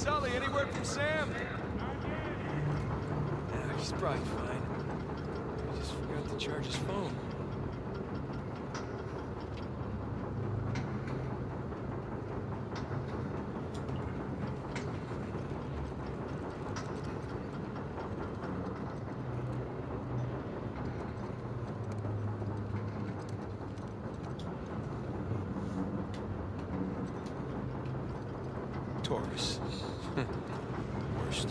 Sully, any word from Sam? Yeah, he's probably fine. He just forgot to charge his phone. Taurus. Worst.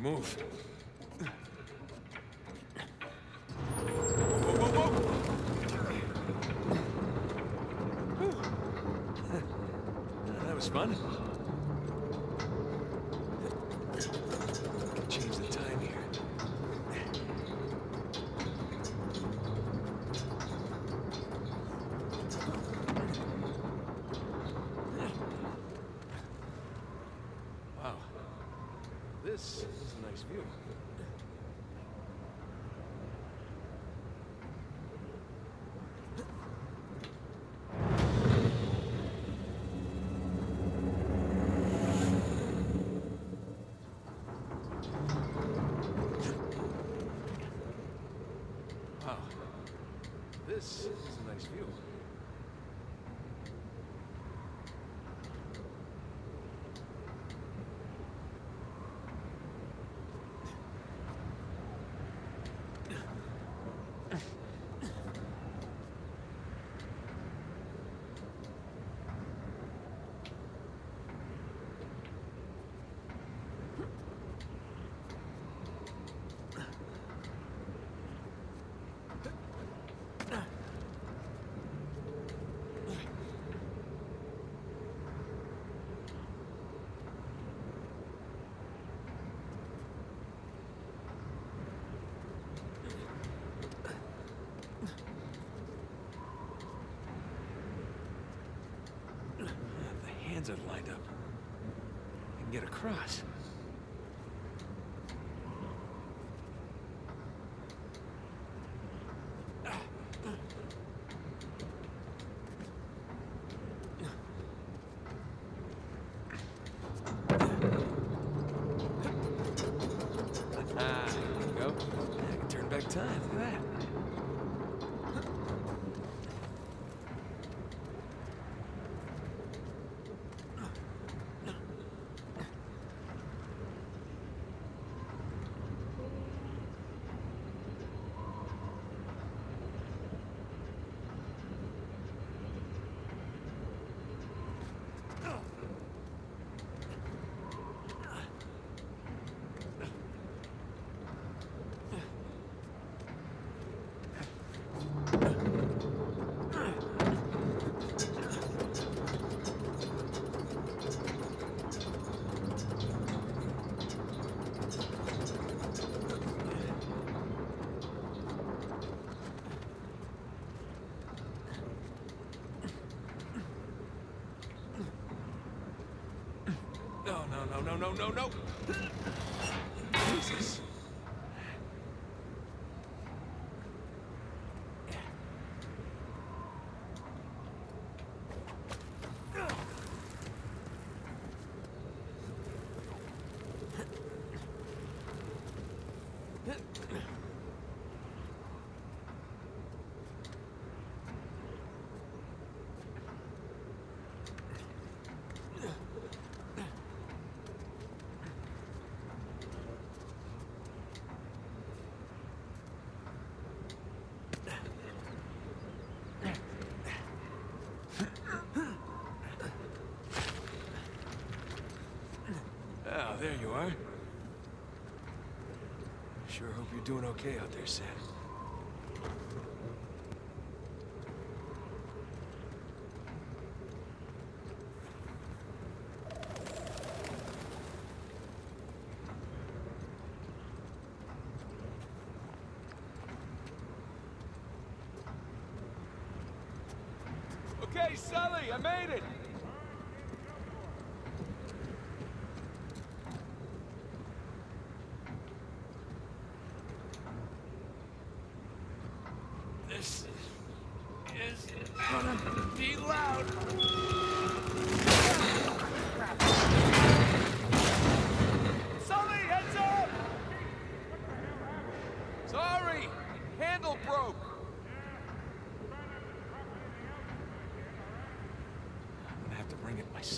move. That was fun. this. hands are lined up. I can get across. Ah, go. I can turn back time. Look at that. no, no, no. Jesus. There you are. Sure hope you're doing okay out there, Sam. Okay, Sully, I made it!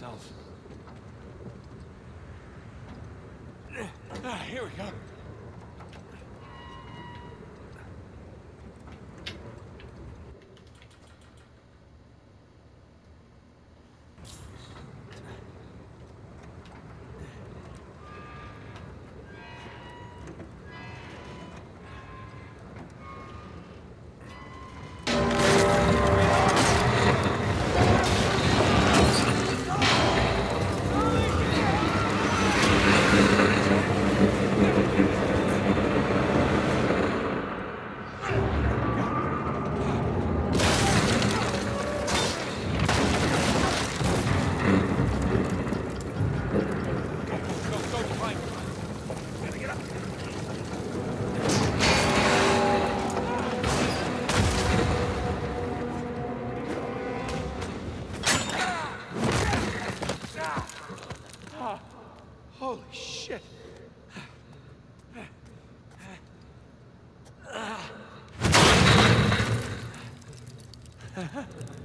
Myself.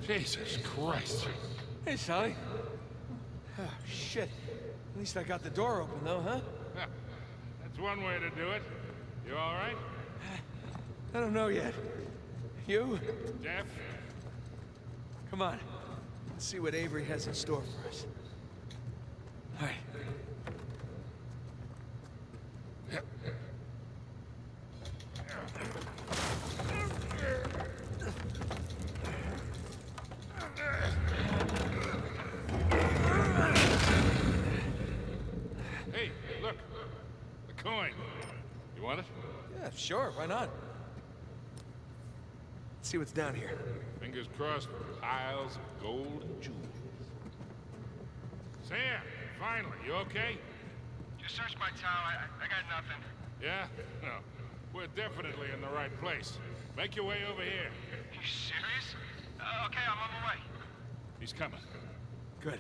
Jesus Christ. Hey, Sully. Oh, shit. At least I got the door open, though, huh? That's one way to do it. You all right? I don't know yet. You? Jeff? Come on. Let's see what Avery has in store for us. All right. Hey, look. The coin. You want it? Yeah, sure. Why not? Let's see what's down here. Fingers crossed for piles of gold and jewels. Sam, finally, you okay? You searched my town. I, I got nothing. Yeah? No. We're definitely in the right place. Make your way over here. You serious? Uh, okay, I'm on my way. He's coming. Good.